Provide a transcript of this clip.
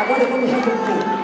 Agora eu vou me recompor.